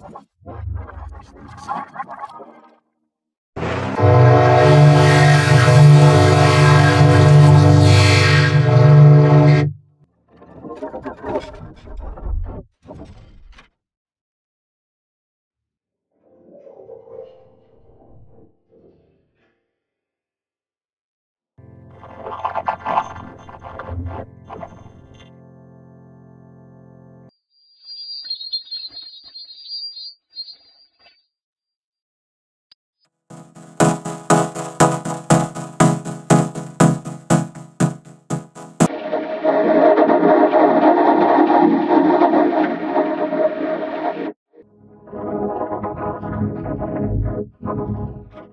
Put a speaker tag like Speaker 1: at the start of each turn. Speaker 1: you Thank you.